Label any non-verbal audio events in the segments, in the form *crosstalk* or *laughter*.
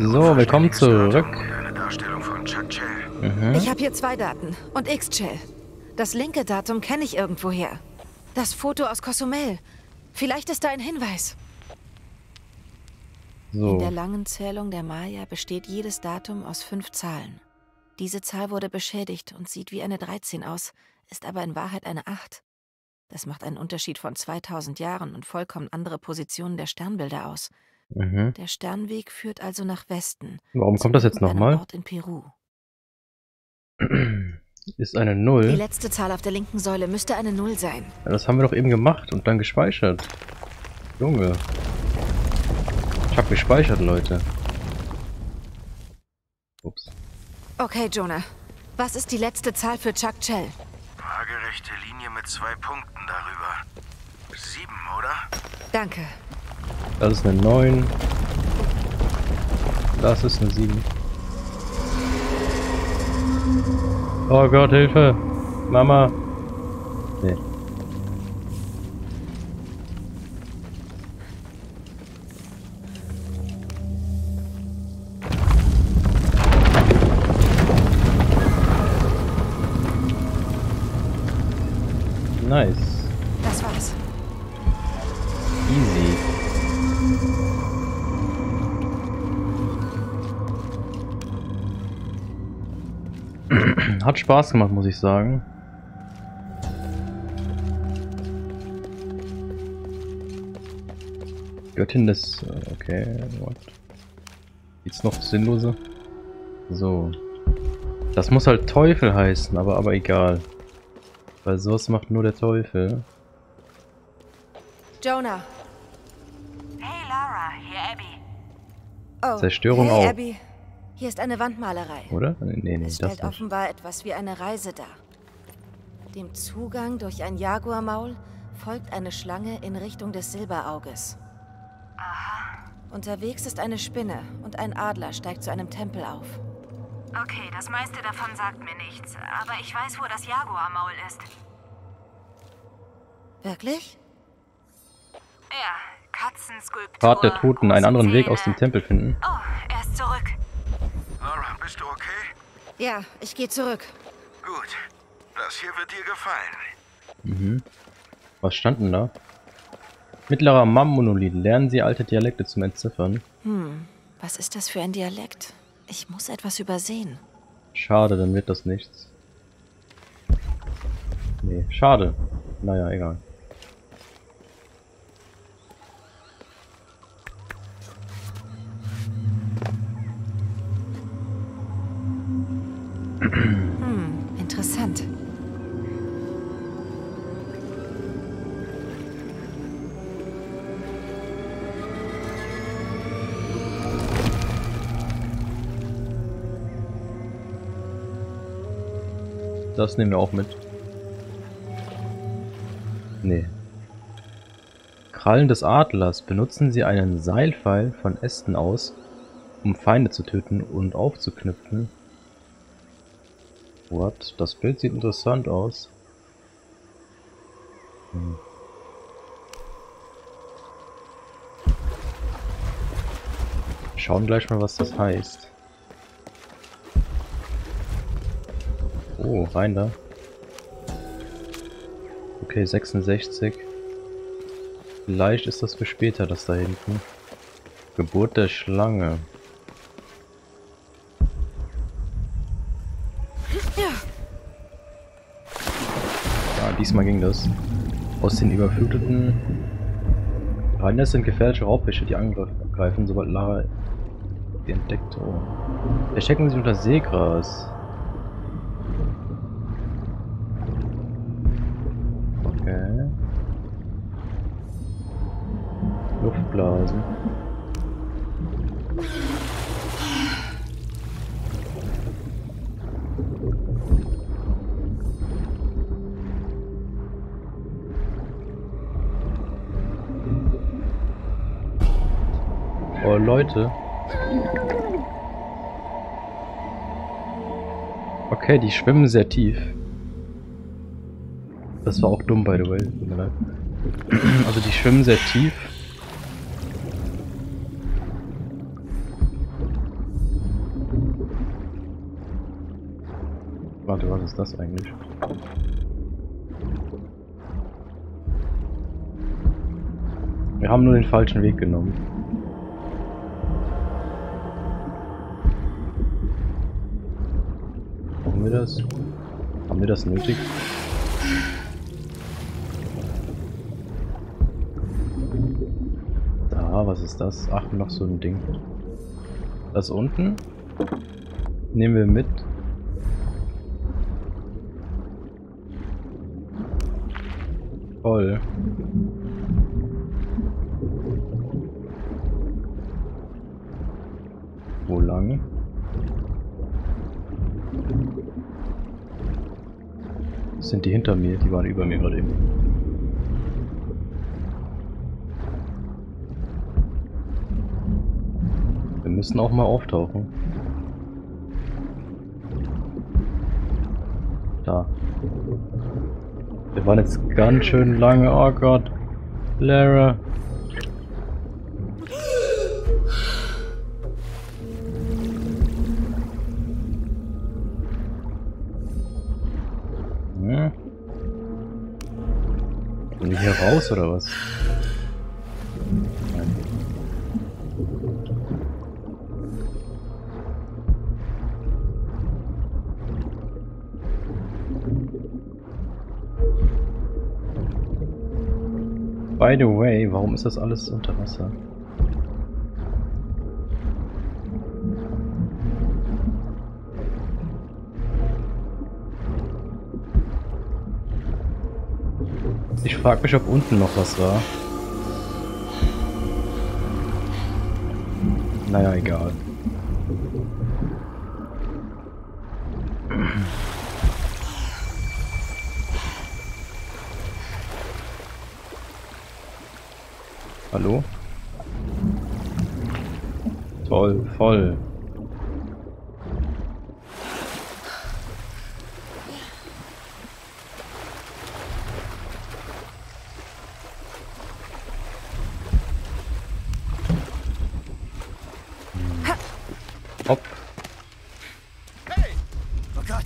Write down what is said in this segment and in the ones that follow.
So, willkommen zurück. Mhm. Ich habe hier zwei Daten und X-Shell. Das linke Datum kenne ich irgendwoher. Das Foto aus Cozumel. Vielleicht ist da ein Hinweis. In der So, langen Zählung der Maya besteht jedes Datum aus fünf Zahlen. Diese Zahl wurde beschädigt und sieht wie eine 13 aus, ist aber in Wahrheit eine 8. Das macht einen Unterschied von 2000 Jahren und vollkommen andere Positionen der Sternbilder aus. Mhm. Der Sternweg führt also nach Westen. Warum kommt das jetzt nochmal? Ort in Peru. Ist eine Die Null. letzte Zahl auf der linken Säule müsste eine 0 sein. Ja, das haben wir doch eben gemacht und dann gespeichert. Junge. Ich hab gespeichert, Leute. Ups. Okay, Jonah. Was ist die letzte Zahl für Chuck Chell? Waagerechte Linie mit zwei Punkten darüber. Sieben, oder? Danke. Das ist eine 9. Das ist eine 7. Oh Gott, Hilfe! Mama! Nee. Nice. Hat Spaß gemacht, muss ich sagen. Göttin des... äh, Okay, what? Gibt's noch sinnlose? So. Das muss halt Teufel heißen, aber, aber egal. Weil sowas macht nur der Teufel. Jonah. Hey Lara, hier Abby. Oh. Zerstörung hey, auch. Abby. Hier ist eine Wandmalerei. Oder? Nee, nee, Es das stellt nicht. offenbar etwas wie eine Reise dar. Dem Zugang durch ein Jaguarmaul folgt eine Schlange in Richtung des Silberauges. Unterwegs ist eine Spinne und ein Adler steigt zu einem Tempel auf. Okay, das meiste davon sagt mir nichts, aber ich weiß, wo das Jaguarmaul ist. Wirklich? Ja, Katzenskulptur. Rat der Toten, einen anderen Weg aus dem Tempel finden. Oh, er ist zurück. Bist du okay? Ja, ich gehe zurück. Gut. Das hier wird dir gefallen. Mhm. Was stand denn da? Mittlerer Mam-Monolith. Lernen Sie alte Dialekte zum Entziffern. Hm, was ist das für ein Dialekt? Ich muss etwas übersehen. Schade, dann wird das nichts. Nee, schade. Naja, egal. Hm, interessant. Das nehmen wir auch mit. Nee. Krallen des Adlers. Benutzen Sie einen Seilpfeil von Ästen aus, um Feinde zu töten und aufzuknüpfen. What? Das Bild sieht interessant aus. Hm. Schauen gleich mal, was das heißt. Oh, rein da. Okay, 66. Vielleicht ist das für später, das da hinten. Geburt der Schlange. Diesmal ging das. Aus den überfluteten Rainer sind gefährliche Raubfische, die angreifen, sobald Lara die entdeckt. Oh. Verstecken sich unter Seegras. Okay. Luftblasen. Leute. Okay, die schwimmen sehr tief. Das war auch dumm, by the way. Also die schwimmen sehr tief. Warte, was ist das eigentlich? Wir haben nur den falschen Weg genommen. Brauchen wir das? Haben wir das nötig? Da, was ist das? Ach, noch so ein Ding. Das unten? Nehmen wir mit. Voll. Wo lang? Das sind die hinter mir, die waren über mir gerade eben. Wir müssen auch mal auftauchen. Da. Wir waren jetzt ganz schön lange. Oh Gott. Lara. Kommen hier raus oder was? By the way, warum ist das alles unter Wasser? Ich frage mich, ob unten noch was war. Naja, egal. Hallo? Toll, voll. Hopp. Hey! Oh Gott.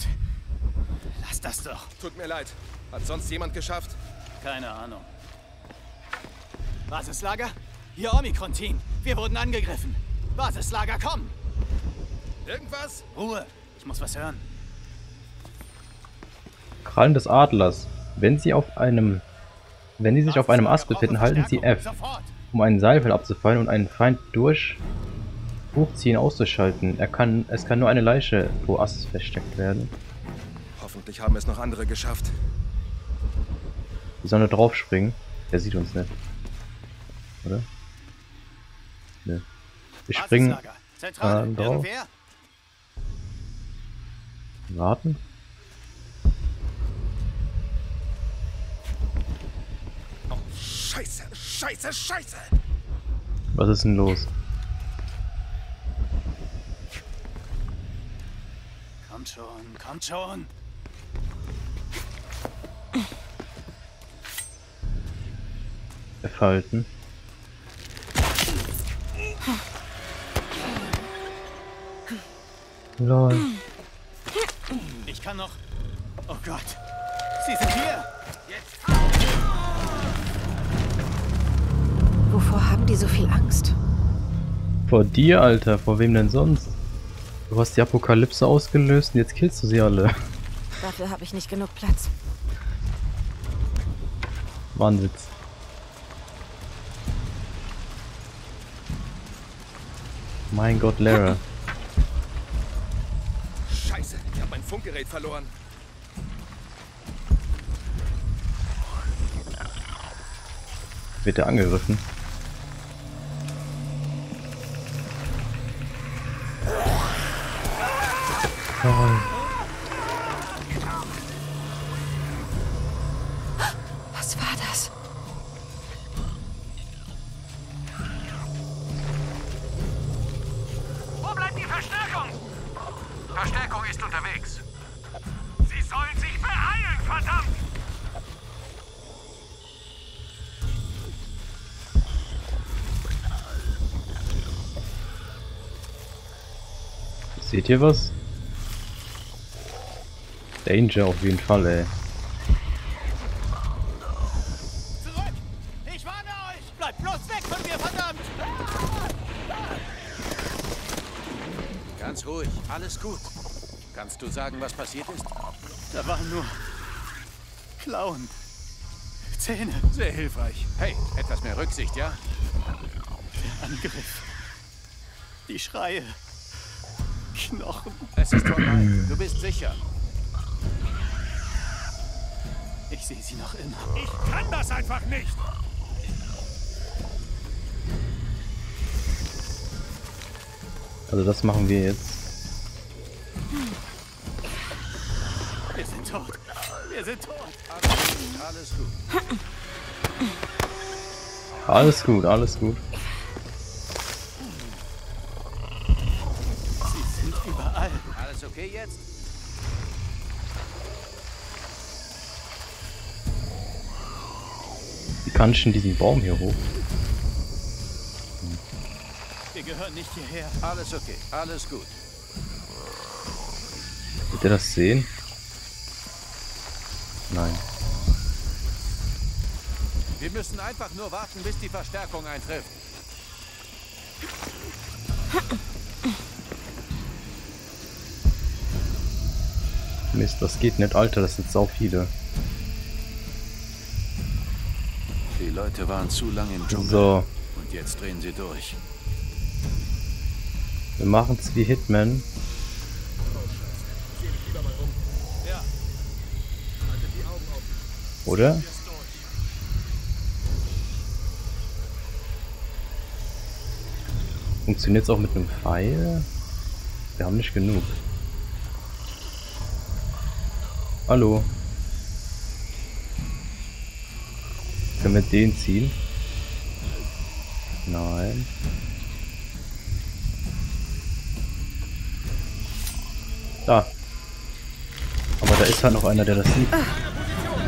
Lass das doch. Tut mir leid. Hat sonst jemand geschafft? Keine Ahnung. Basislager? Hier Omikron-Team. Wir wurden angegriffen. Basislager, komm! Irgendwas? Ruhe. Ich muss was hören. Krallen des Adlers. Wenn sie auf einem wenn sie sich auf einem Ast befinden, halten sie F, Sofort. um einen Seilfall abzufallen und einen Feind durch Hochziehen auszuschalten. Er kann, es kann nur eine Leiche pro Ast versteckt werden. Hoffentlich haben es noch andere geschafft. Die Sonne draufspringen. Der sieht uns nicht. Oder? Ne. Wir springen. Äh, drauf. Irgendwer? Warten. Oh, scheiße, scheiße, scheiße! Was ist denn los? Kommt schon, kommt schon. Verhalten. Lol. Ich kann noch. Oh Gott. Sie sind hier. Wovor haben die so viel Angst? Vor dir, Alter. Vor wem denn sonst? Du hast die Apokalypse ausgelöst und jetzt killst du sie alle. Dafür habe ich nicht genug Platz. War ein Witz. Mein Gott, Lara. Scheiße, ich habe mein Funkgerät verloren. Wird er angegriffen? Lol. Was war das? Wo bleibt die Verstärkung? Verstärkung ist unterwegs. Sie sollen sich beeilen, verdammt! Seht ihr was? Danger auf jeden Fall, ey. Zurück! Ich warne euch! Bleibt bloß weg von mir, verdammt! Ganz ruhig, alles gut. Kannst du sagen, was passiert ist? Da waren nur Klauen. Zähne. Sehr hilfreich. Hey, etwas mehr Rücksicht, ja? Der Angriff. Die Schreie. Knochen. Es ist vorbei. Du bist sicher. Ich sehe sie noch immer. Ich kann das einfach nicht! Also das machen wir jetzt. Wir sind tot. Wir sind tot. Alles gut. Alles gut, alles gut. Denn diesen Baum hier hoch? Wir gehören nicht hierher. Alles okay. Alles gut. Wird er das sehen? Nein. Wir müssen einfach nur warten, bis die Verstärkung eintrifft. Mist, das geht nicht. Alter, das sind sau viele. Die Leute waren zu lange im Dschungel. So, Und jetzt drehen sie durch. wir machen's wie Hitman. Oder? Funktioniert's auch mit einem Pfeil? Wir haben nicht genug. Hallo. Können wir den ziehen? Nein. Da. Aber da ist halt noch einer, der das sieht.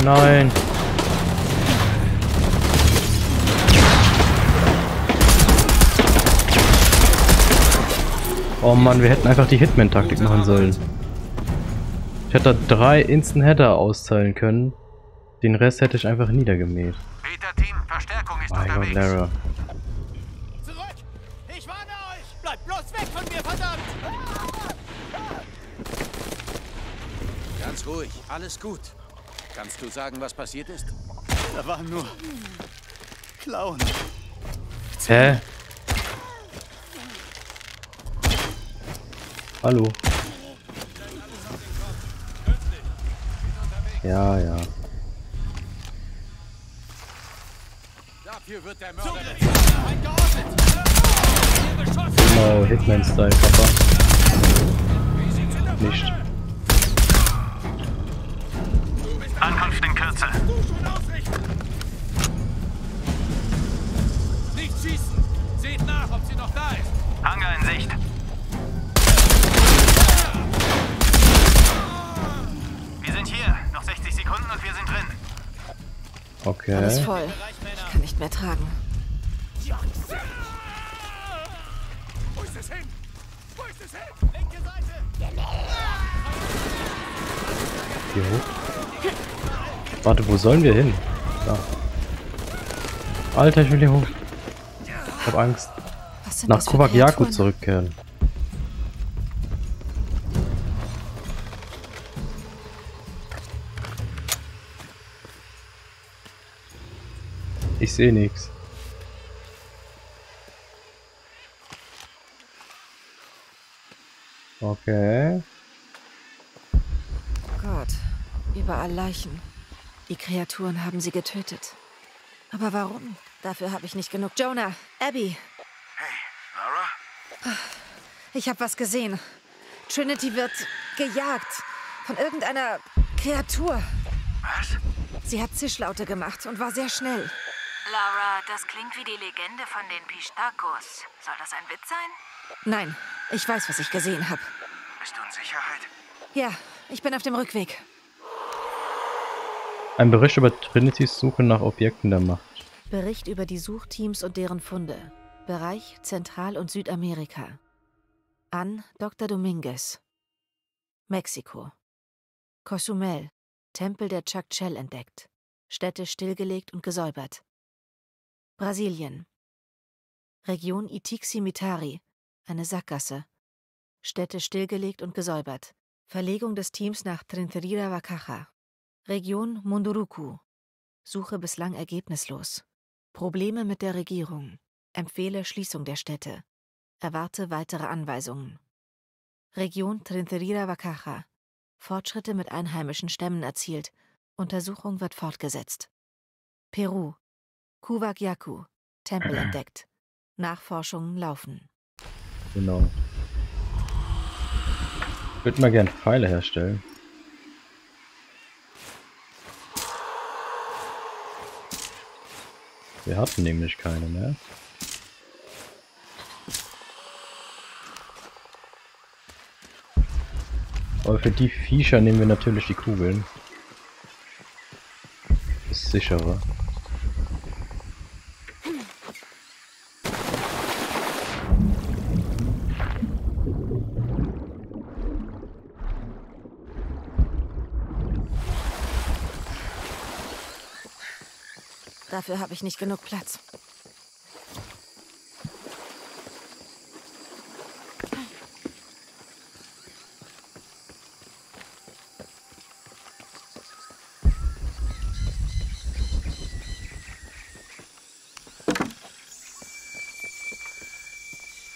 Nein. Oh Mann, wir hätten einfach die Hitman-Taktik machen sollen. Ich hätte da drei Instant-Header austeilen können. Den Rest hätte ich einfach niedergemäht. Lara. Zurück! Ich warne euch! Bleibt bloß weg von mir, verdammt! Ganz ruhig. Alles gut. Kannst du sagen, was passiert ist? Da waren nur Klauen. Hä? Hallo. Ja, ja. Dafür wird der Mörder... Genau, Hitman-Style, Papa. Nicht. Ankunft in Kürze. Nicht schießen! Seht nach, ob sie noch da ist! Hangar in Sicht. Wir sind hier. Noch 60 Sekunden und wir sind drin. Alles Okay. voll. Ich kann nicht mehr tragen. Wo ist es hin? Wo ist es hin? Linke Seite! Hier hoch. Warte, wo sollen wir hin? Da. Alter, ich will hier hoch. Ich hab Angst. Was sind Nach Kreaturen? zurückkehren. Ich sehe nichts. Okay. Gott, überall Leichen. Die Kreaturen haben sie getötet. Aber warum? Dafür habe ich nicht genug. Jonah, Abby, Hey, Lara? ich habe was gesehen. Trinity wird gejagt von irgendeiner Kreatur. Was? Sie hat Zischlaute gemacht und war sehr schnell. Laura, das klingt wie die Legende von den Pistacos. Soll das ein Witz sein? Nein, ich weiß, was ich gesehen habe. Bist du in Sicherheit? Ja, ich bin auf dem Rückweg. Ein Bericht über Trinitys Suche nach Objekten der Macht. Bericht über die Suchteams und deren Funde. Bereich Zentral- und Südamerika. An Dr. Dominguez. Mexiko. Cozumel, Tempel der Chakchel entdeckt. Städte stillgelegt und gesäubert. Brasilien. Region Itixi-Mitari, eine Sackgasse. Städte stillgelegt und gesäubert. Verlegung des Teams nach Trinterira Wakacha. Region Munduruku. Suche bislang ergebnislos. Probleme mit der Regierung. Empfehle Schließung der Städte. Erwarte weitere Anweisungen. Region Trinterira Wakacha. Fortschritte mit einheimischen Stämmen erzielt. Untersuchung wird fortgesetzt. Peru. Kuwak Yaku. Tempel *clears throat* entdeckt. Nachforschungen laufen. Genau. Ich würde mal gern Pfeile herstellen. Wir hatten nämlich keine mehr. Aber für die Viecher nehmen wir natürlich die Kugeln. Das ist sicherer. Dafür habe ich nicht genug Platz.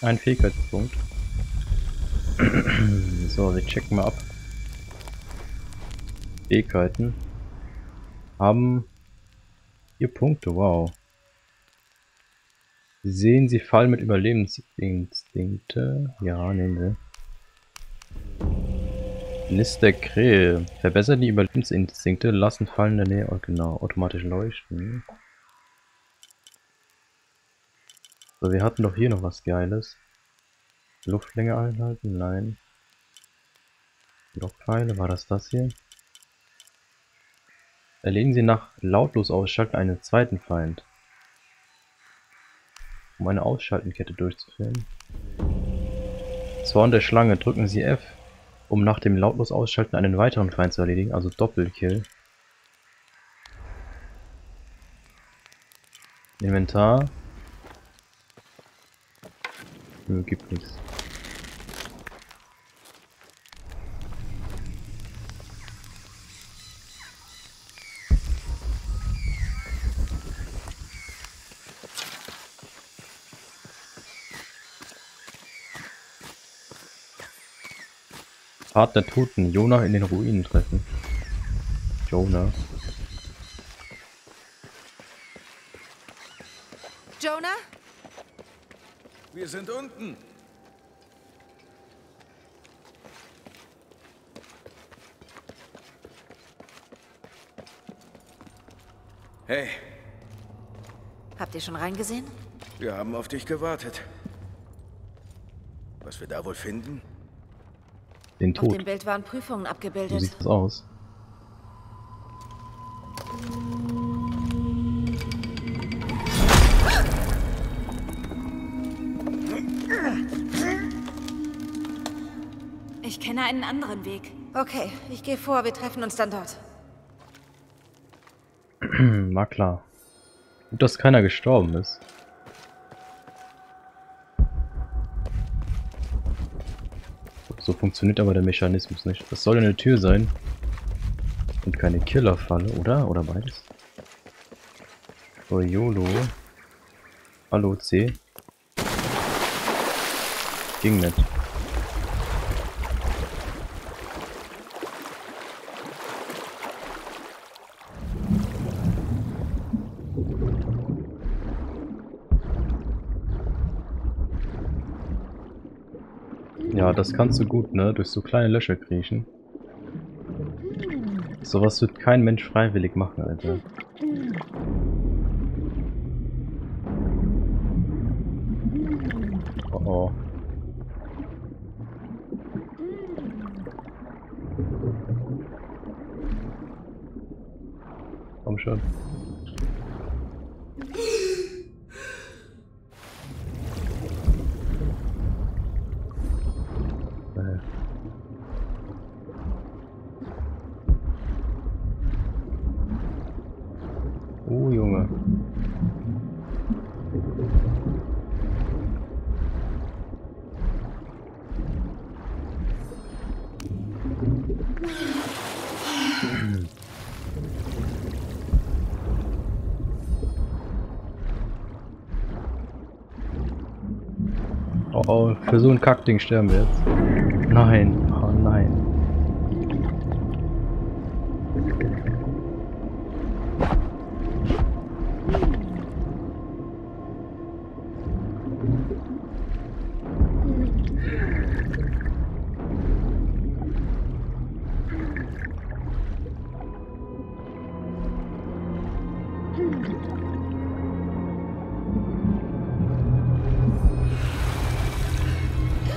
Ein Fähigkeitspunkt. *clears throat* so, wir checken mal ab. Fähigkeiten. Haben vier Punkte, wow. Sie sehen, sie fallen mit Überlebensinstinkte. Ja, nehmen wir. List der Krähe. Verbessern die Überlebensinstinkte, lassen fallen in der Nähe, oh, genau, automatisch leuchten. So, wir hatten doch hier noch was Geiles. Luftlänge einhalten? Nein. Blockpfeile, war das das hier? Erlegen Sie nach lautlos ausschalten einen zweiten Feind. Um eine Ausschaltenkette durchzuführen. Zorn der Schlange, drücken Sie F, um nach dem lautlos ausschalten einen weiteren Feind zu erledigen, also Doppelkill. Inventar. Nö, gibt nichts. Pfad der Toten, Jonah in den Ruinen treffen. Jonah. Jonah? Wir sind unten. Hey, Habt ihr schon reingesehen? wir haben auf dich gewartet. Was wir da wohl finden? Den Auf dem Tod. Bild waren Prüfungen So abgebildet. sieht das aus. Ich kenne einen anderen Weg. Okay, ich gehe vor, wir treffen uns dann dort. Hm, *clears throat* war klar. Gut, dass keiner gestorben ist. So funktioniert aber der Mechanismus nicht. Das soll eine Tür sein. Und keine Killerfalle, oder? Oder beides? So, YOLO. Hallo, C. Ging nicht. Ja, das kannst du gut, ne? Durch so kleine Löcher kriechen. Sowas wird kein Mensch freiwillig machen, Alter. Oh oh. Komm schon. Äh. Oh, Junge. Oh, oh, für so ein Kackding sterben wir jetzt. Nein, oh nein.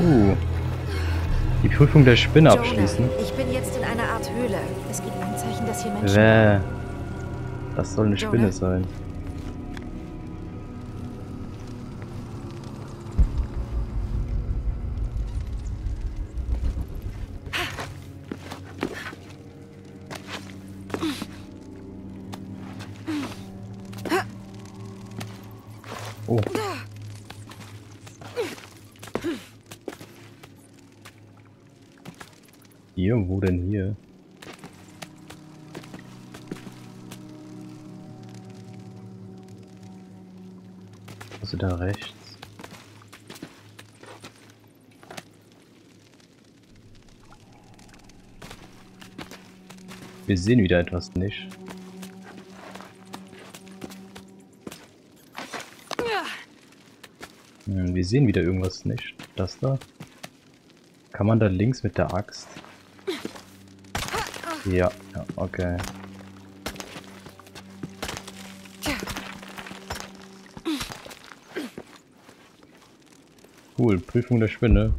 Uh. Die Prüfung der Spinne Jonah, abschließen. ich bin jetzt in einer Art Höhle. Es gibt Anzeichen, dass hier Menschen... Bäh. Das soll eine Jonah? Spinne sein. Also da rechts. Wir sehen wieder etwas nicht. Hm, wir sehen wieder irgendwas nicht. Das da. Kann man da links mit der Axt? Ja, ja, okay. Cool, Prüfung der Spinne.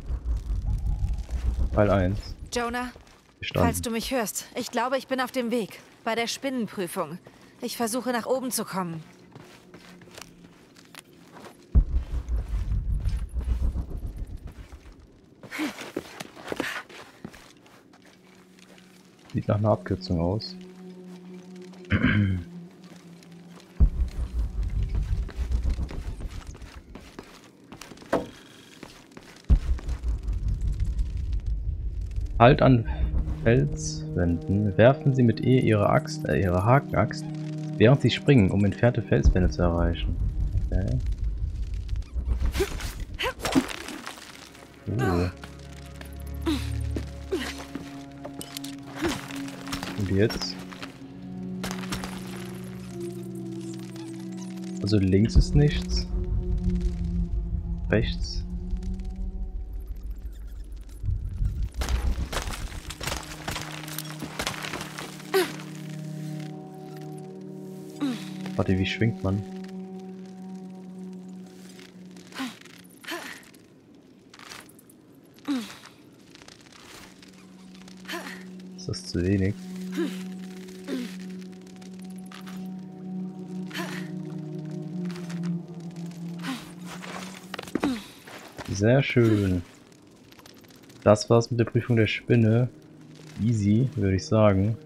Teil 1. Jonah, Bestanden. falls du mich hörst, ich glaube, ich bin auf dem Weg. Bei der Spinnenprüfung. Ich versuche nach oben zu kommen. Sieht nach einer Abkürzung aus. Halt an Felswänden. Werfen Sie mit E Ihre Axt, äh, Ihre Hakenaxt, während Sie springen, um entfernte Felswände zu erreichen. Okay. Uh. Und jetzt? Also links ist nichts. Rechts. Warte, wie schwingt man? Ist das zu wenig? Sehr schön. Das war's mit der Prüfung der Spinne. Easy, würde ich sagen.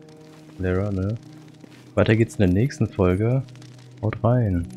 Lara, ne? Weiter geht's in der nächsten Folge. Haut rein.